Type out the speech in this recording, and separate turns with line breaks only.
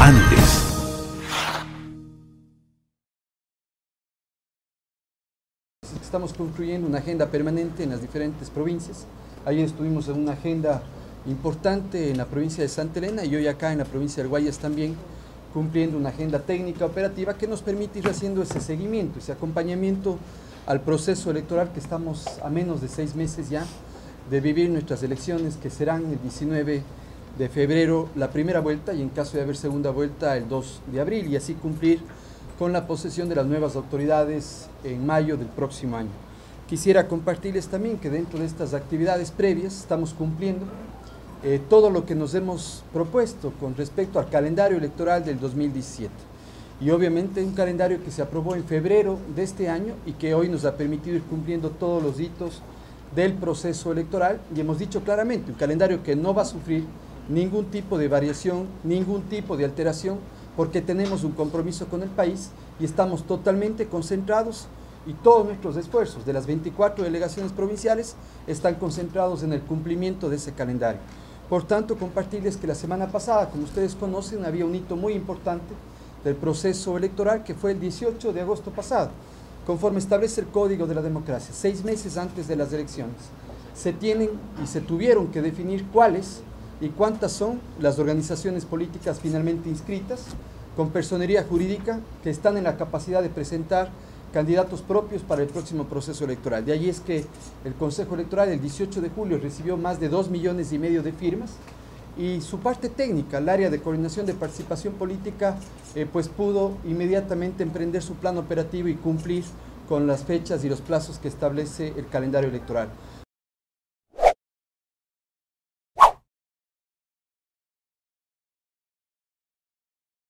antes.
Estamos construyendo una agenda permanente en las diferentes provincias. Ayer estuvimos en una agenda importante en la provincia de Santa Elena y hoy acá en la provincia de Guayas también, cumpliendo una agenda técnica operativa que nos permite ir haciendo ese seguimiento, ese acompañamiento al proceso electoral que estamos a menos de seis meses ya de vivir nuestras elecciones que serán el 19 de febrero la primera vuelta y en caso de haber segunda vuelta el 2 de abril y así cumplir con la posesión de las nuevas autoridades en mayo del próximo año. Quisiera compartirles también que dentro de estas actividades previas estamos cumpliendo eh, todo lo que nos hemos propuesto con respecto al calendario electoral del 2017. Y obviamente un calendario que se aprobó en febrero de este año y que hoy nos ha permitido ir cumpliendo todos los hitos del proceso electoral y hemos dicho claramente, un calendario que no va a sufrir ningún tipo de variación, ningún tipo de alteración, porque tenemos un compromiso con el país y estamos totalmente concentrados y todos nuestros esfuerzos de las 24 delegaciones provinciales están concentrados en el cumplimiento de ese calendario. Por tanto, compartirles que la semana pasada, como ustedes conocen, había un hito muy importante del proceso electoral que fue el 18 de agosto pasado, conforme establece el Código de la Democracia, seis meses antes de las elecciones. Se tienen y se tuvieron que definir cuáles y cuántas son las organizaciones políticas finalmente inscritas con personería jurídica que están en la capacidad de presentar candidatos propios para el próximo proceso electoral. De ahí es que el Consejo Electoral el 18 de julio recibió más de dos millones y medio de firmas y su parte técnica, el área de coordinación de participación política, eh, pues pudo inmediatamente emprender su plan operativo y cumplir con las fechas y los plazos que establece el calendario electoral.